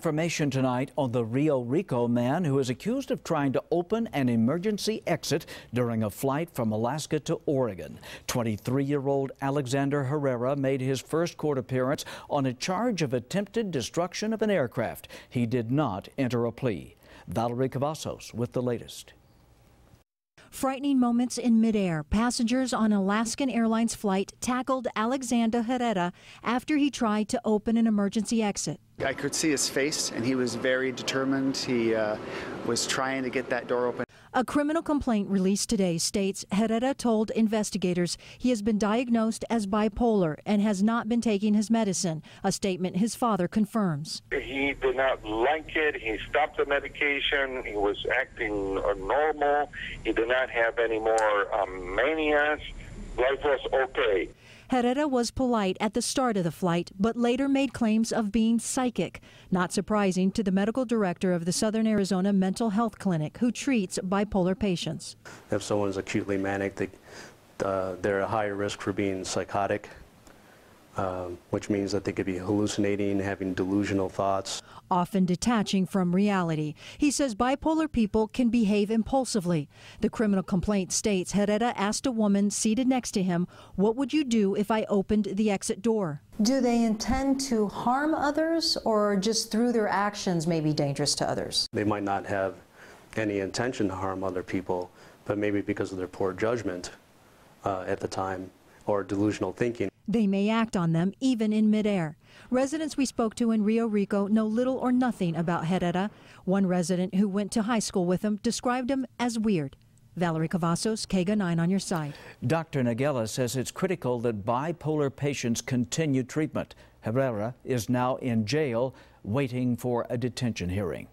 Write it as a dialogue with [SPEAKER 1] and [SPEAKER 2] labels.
[SPEAKER 1] Information tonight on the Rio Rico man who is accused of trying to open an emergency exit during a flight from Alaska to Oregon. 23 year old Alexander Herrera made his first court appearance on a charge of attempted destruction of an aircraft. He did not enter a plea. Valerie Cavazos with the latest.
[SPEAKER 2] Frightening moments in midair. Passengers on Alaskan Airlines flight tackled Alexander Herrera after he tried to open an emergency exit.
[SPEAKER 3] I could see his face, and he was very determined. He uh, was trying to get that door open.
[SPEAKER 2] A criminal complaint released today states Herrera told investigators he has been diagnosed as bipolar and has not been taking his medicine, a statement his father confirms.
[SPEAKER 4] He did not like it. He stopped the medication. He was acting normal. He did not have any more um, manias. Life was okay.
[SPEAKER 2] Herrera was polite at the start of the flight, but later made claims of being psychic. Not surprising to the medical director of the Southern Arizona Mental Health Clinic, who treats bipolar patients.
[SPEAKER 5] If someone's acutely manic, they, uh, they're at higher risk for being psychotic. Um, which means that they could be hallucinating, having delusional thoughts.
[SPEAKER 2] Often detaching from reality. He says bipolar people can behave impulsively. The criminal complaint states Herrera asked a woman seated next to him, What would you do if I opened the exit door?
[SPEAKER 6] Do they intend to harm others or just through their actions may be dangerous to others?
[SPEAKER 5] They might not have any intention to harm other people, but maybe because of their poor judgment uh, at the time or delusional thinking.
[SPEAKER 2] They may act on them even in midair. Residents we spoke to in Rio Rico know little or nothing about Herrera. One resident who went to high school with him described him as weird. Valerie Cavazos, KGUN 9 on your side.
[SPEAKER 1] Dr. Nagela says it's critical that bipolar patients continue treatment. Herrera is now in jail waiting for a detention hearing.